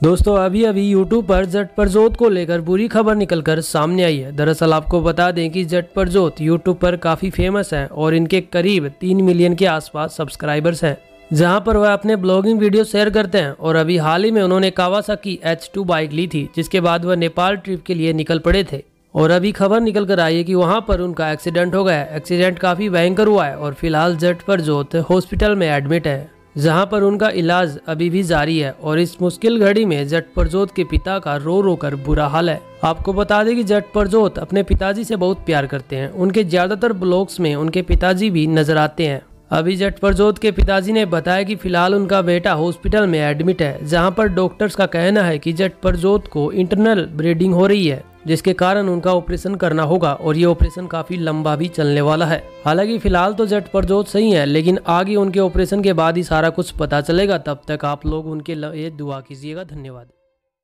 दोस्तों, अभी अभी यूट्यूब पर जट परजोत को लेकर बुरी खबर निकलकर सामने आई है। दरअसल आपको बता दें कि जट परजोत यूट्यूब पर काफ़ी फ़ेमस हैं और इनके करीब तीन मिलियन के आसपास सब्सक्राइबर्स हैं, जहाँ पर वह अपने ब्लॉगिंग वीडियो शेयर करते हैं और अभी हाल ही में उन्होंने कावासाकी एच टू बाइक ली थी, जिसके बाद वह नेपाल ट्रिप के लिए निकल पड़े थे। और अभी खबर निकल कर आई है कि वहाँ पर उनका एक्सीडेंट हो गया एक्सीडेंट काफ़ी भयंकर हुआ है और फ़िलहाल जट परजोत हॉस्पिटल में एडमिट है। जहाँ पर उनका इलाज अभी भी जारी है और इस मुश्किल घड़ी में जट परजोत के पिता का रो रो कर बुरा हाल है। आपको बता दें कि जट परजोत अपने पिताजी से बहुत प्यार करते हैं। उनके ज़्यादातर ब्लॉग्स में उनके पिताजी भी नज़र आते हैं। अभी जट परजोत के पिताजी ने बताया कि फ़िलहाल उनका बेटा हॉस्पिटल में एडमिट है, जहाँ पर डॉक्टर्स का कहना है कि जट परजोत को इंटरनल ब्रीडिंग हो रही है। जिसके कारण उनका ऑपरेशन करना होगा और ये ऑपरेशन काफ़ी लंबा भी चलने वाला है। हालाँकि फ़िलहाल तो जट परजोत सही है, लेकिन आगे उनके ऑपरेशन के बाद ही सारा कुछ पता चलेगा। तब तक आप लोग उनके लिए दुआ कीजिएगा। धन्यवाद।